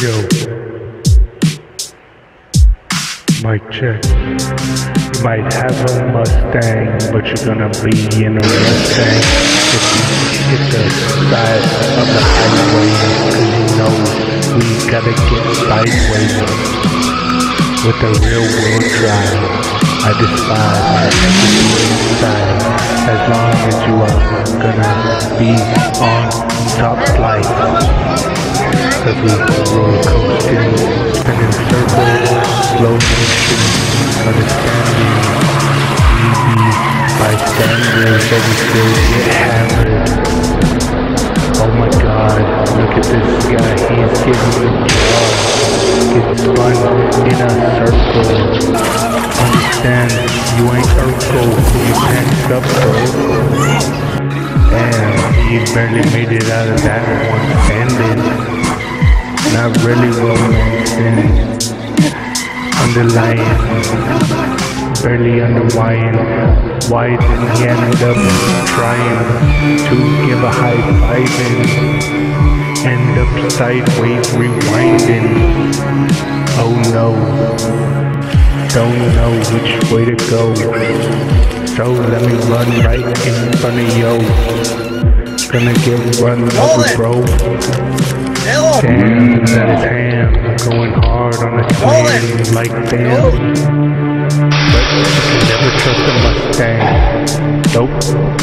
Yo. Mic check. You might have a Mustang, but you're gonna be in a Mustang if you hit the side of the highway. Cause you know we gotta get sideways with the real world drive. I despise everything inside as long as you are gonna be on top flight. We roller coasting, spinning circles, slow motion, understanding, easy bystanders, but we still get hammered. Oh my god, look at this guy, he's giving me joy. Gets spun in a circle. Understand, you ain't Urkel, you packed up, bro. And he barely made it out of that one standing not really romancing, underlying, barely underlying. Why didn't he end up trying to give a high five and end up sideways rewinding? Oh no, don't know which way to go. So let me run right in front of yo. Gonna get run over, bro. Damn, that is ham. Going hard on a slam like damn. But you can never trust a Mustang. Nope.